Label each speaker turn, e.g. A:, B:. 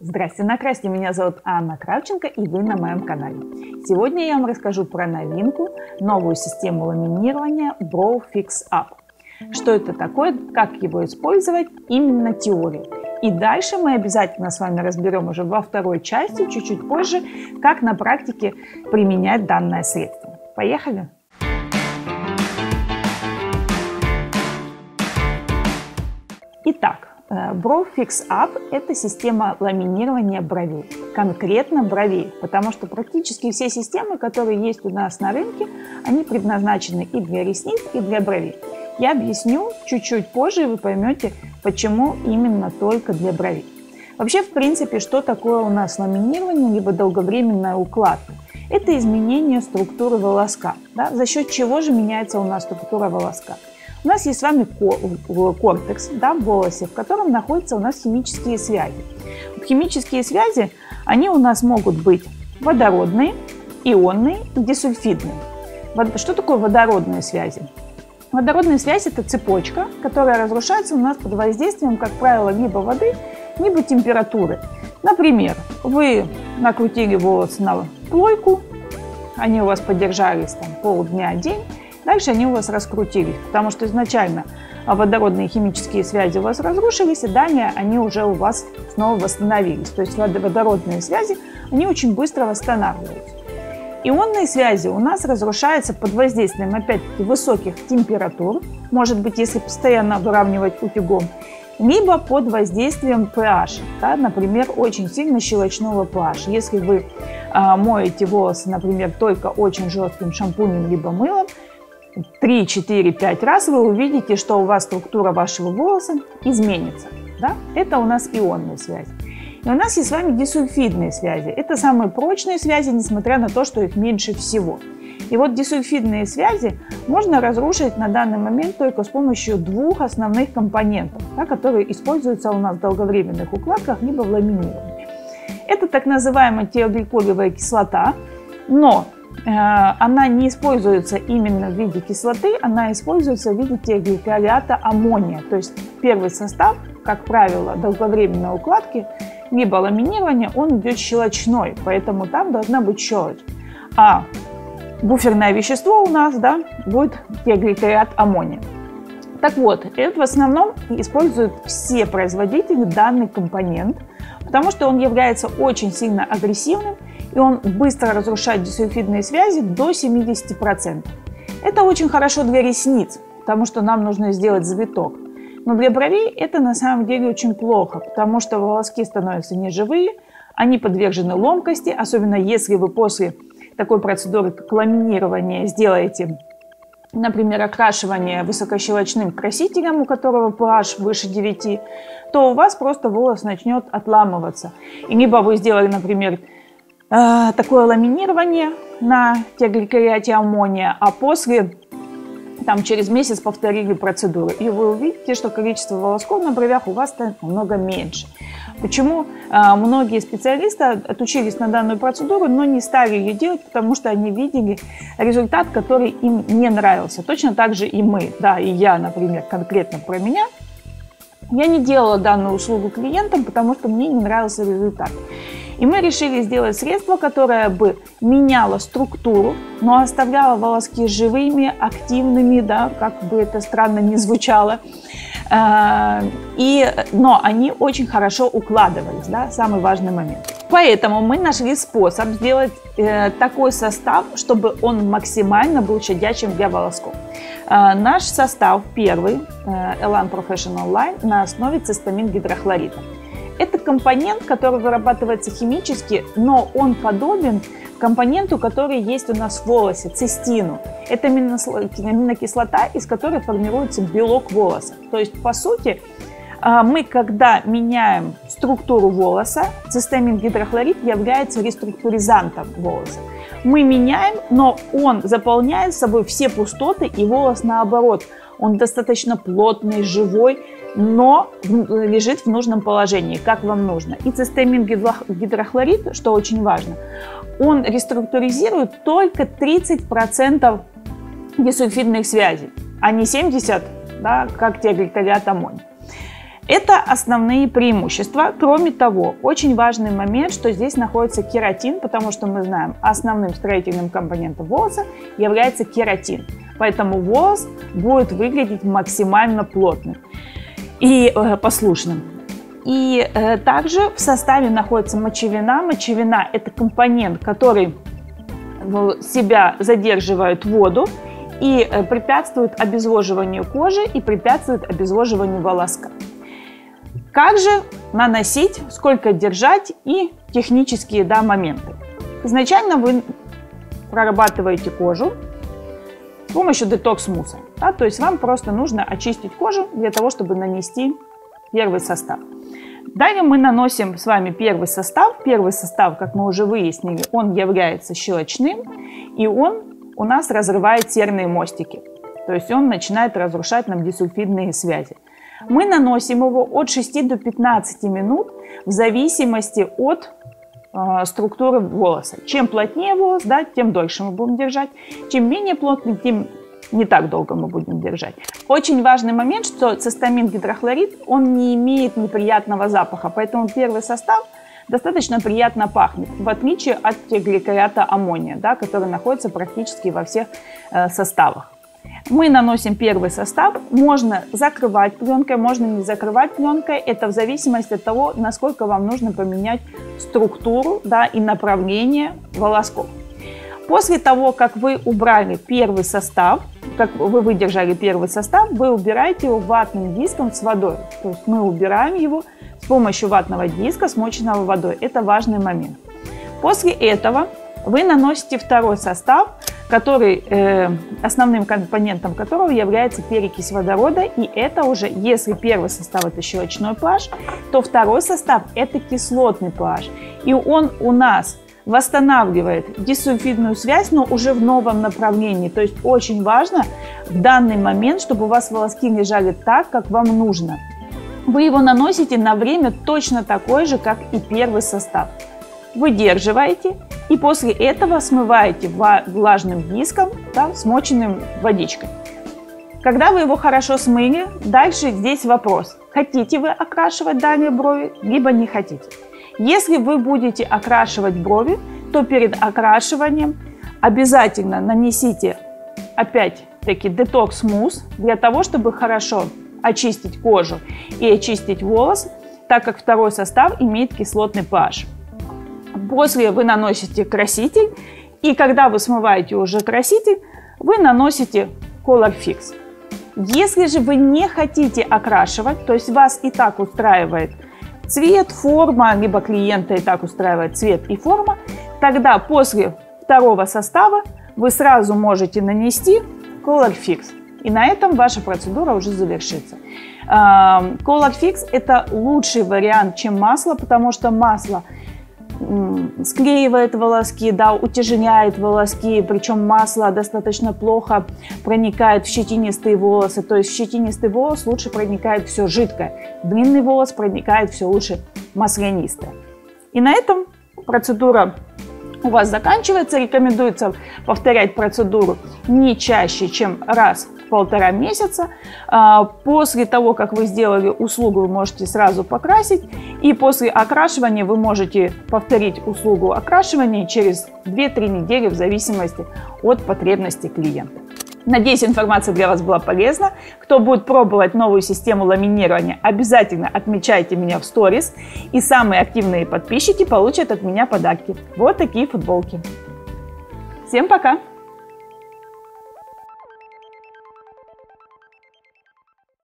A: Здравствуйте, накрасьте, меня зовут Анна Кравченко и вы на моем канале. Сегодня я вам расскажу про новинку, новую систему ламинирования Brow Fix Up. Что это такое, как его использовать, именно теорию. И дальше мы обязательно с вами разберем уже во второй части, чуть-чуть позже, как на практике применять данное средство. Поехали! Итак, Brow Fix Up – это система ламинирования бровей, конкретно бровей, потому что практически все системы, которые есть у нас на рынке, они предназначены и для ресниц, и для бровей. Я объясню чуть-чуть позже, и вы поймете, почему именно только для бровей. Вообще, в принципе, что такое у нас ламинирование, либо долговременная укладка? Это изменение структуры волоска. Да? За счет чего же меняется у нас структура волоска? У нас есть с вами кортекс да, в волосе, в котором находятся у нас химические связи. Химические связи, они у нас могут быть водородные, ионные и дисульфидные. Что такое водородные связи? Водородная связь – это цепочка, которая разрушается у нас под воздействием, как правило, либо воды, либо температуры. Например, вы накрутили волосы на плойку, они у вас подержались там полдня, день, Дальше они у вас раскрутились, потому что изначально водородные химические связи у вас разрушились, и далее они уже у вас снова восстановились. То есть водородные связи, они очень быстро восстанавливаются. Ионные связи у нас разрушаются под воздействием, опять-таки, высоких температур, может быть, если постоянно выравнивать утюгом, либо под воздействием pH, да, например, очень сильно щелочного pH. Если вы э, моете волосы, например, только очень жестким шампунем либо мылом, 3, 4, 5 раз вы увидите, что у вас структура вашего волоса изменится. Да? Это у нас ионные связи. И у нас есть с вами дисульфидные связи. Это самые прочные связи, несмотря на то, что их меньше всего. И вот дисульфидные связи можно разрушить на данный момент только с помощью двух основных компонентов, да, которые используются у нас в долговременных укладках либо в ламинировании. Это так называемая теогликолевая кислота, но она не используется именно в виде кислоты, она используется в виде теогликолята аммония. То есть первый состав, как правило, долговременной укладки, либо ламинирования, он идет щелочной, поэтому там должна быть щелочь. А буферное вещество у нас да, будет теогликолят аммония. Так вот, это в основном используют все производители данный компонент, потому что он является очень сильно агрессивным и он быстро разрушает дисульфидные связи до 70%. Это очень хорошо для ресниц, потому что нам нужно сделать завиток. Но для бровей это на самом деле очень плохо, потому что волоски становятся неживые, они подвержены ломкости, особенно если вы после такой процедуры, как ламинирование, сделаете, например, окрашивание высокощелочным красителем, у которого pH выше 9, то у вас просто волос начнет отламываться. И либо вы сделали, например, Э, такое ламинирование на тегликариате аммония, а после там через месяц повторили процедуру. И вы увидите, что количество волосков на бровях у вас станет намного меньше. Почему э, многие специалисты отучились на данную процедуру, но не стали ее делать, потому что они видели результат, который им не нравился. Точно так же и мы, да, и я, например, конкретно про меня. Я не делала данную услугу клиентам, потому что мне не нравился результат. И мы решили сделать средство, которое бы меняло структуру, но оставляло волоски живыми, активными, да, как бы это странно не звучало. Э, и, но они очень хорошо укладывались, да, самый важный момент. Поэтому мы нашли способ сделать э, такой состав, чтобы он максимально был щадящим для волосков. Э, наш состав первый, э, Elan Professional Line, на основе цистамин гидрохлорида. Это компонент, который вырабатывается химически, но он подобен компоненту, который есть у нас в волосе, цистину. Это аминокислота, из которой формируется белок волоса. То есть, по сути, а, мы, когда меняем структуру волоса, цистамин гидрохлорид является реструктуризантом волоса. Мы меняем, но он заполняет собой все пустоты, и волос наоборот. Он достаточно плотный, живой, но лежит в нужном положении, как вам нужно. И цистамин гидрохлорид, что очень важно, он реструктуризирует только 30% дисульфидных связей, а не 70%, да, как те гликолят аммоний. Это основные преимущества. Кроме того, очень важный момент, что здесь находится кератин, потому что мы знаем, основным строительным компонентом волоса является кератин. Поэтому волос будет выглядеть максимально плотным и э, послушным. И э, также в составе находится мочевина. Мочевина – это компонент, который себя задерживает воду и э, препятствует обезвоживанию кожи и препятствует обезвоживанию волоска. Как же наносить, сколько держать и технические да, моменты. Изначально вы прорабатываете кожу с помощью детокс-муса. Да, то есть вам просто нужно очистить кожу для того, чтобы нанести первый состав. Далее мы наносим с вами первый состав. Первый состав, как мы уже выяснили, он является щелочным, и он у нас разрывает серные мостики. То есть он начинает разрушать нам дисульфидные связи. Мы наносим его от 6 до 15 минут в зависимости от э, структуры волоса. Чем плотнее волос, да, тем дольше мы будем держать. Чем менее плотный, тем не так долго мы будем держать. Очень важный момент, что цистамин гидрохлорид, он не имеет неприятного запаха, поэтому первый состав достаточно приятно пахнет, в отличие от гликолята аммония, да, который находится практически во всех э, составах. Мы наносим первый состав. Можно закрывать пленкой, можно не закрывать пленкой. Это в зависимости от того, насколько вам нужно поменять структуру да, и направление волосков. После того, как вы убрали первый состав, как вы выдержали первый состав, вы убираете его ватным диском с водой. То есть мы убираем его с помощью ватного диска, смоченного водой. Это важный момент. После этого вы наносите второй состав, который, э, основным компонентом которого является перекись водорода. И это уже, если первый состав это щелочной pH, то второй состав это кислотный pH. И он у нас восстанавливает дисульфидную связь, но уже в новом направлении. То есть очень важно в данный момент, чтобы у вас волоски лежали так, как вам нужно. Вы его наносите на время точно такое же, как и первый состав. Выдерживаете и после этого смываете влажным диском, да, смоченным водичкой. Когда вы его хорошо смыли, дальше здесь вопрос, хотите вы окрашивать далее брови, либо не хотите. Если вы будете окрашивать брови, то перед окрашиванием обязательно нанесите опять-таки детокс-мусс для того, чтобы хорошо очистить кожу и очистить волос, так как второй состав имеет кислотный pH. После вы наносите краситель, и когда вы смываете уже краситель, вы наносите Color Fix. Если же вы не хотите окрашивать, то есть вас и так устраивает цвет, форма, либо клиента и так устраивает цвет и форма, тогда после второго состава вы сразу можете нанести Color Fix. И на этом ваша процедура уже завершится. Color Fix это лучший вариант, чем масло, потому что масло склеивает волоски, да, утяжеляет волоски, причем масло достаточно плохо проникает в щетинистые волосы, то есть в щетинистый волос лучше проникает все жидкое, длинный волос проникает все лучше маслянистое. И на этом процедура у вас заканчивается, рекомендуется повторять процедуру не чаще, чем раз полтора месяца. А, после того, как вы сделали услугу, вы можете сразу покрасить. И после окрашивания вы можете повторить услугу окрашивания через 2-3 недели в зависимости от потребностей клиента. Надеюсь, информация для вас была полезна. Кто будет пробовать новую систему ламинирования, обязательно отмечайте меня в сторис. И самые активные подписчики получат от меня подарки. Вот такие футболки. Всем пока!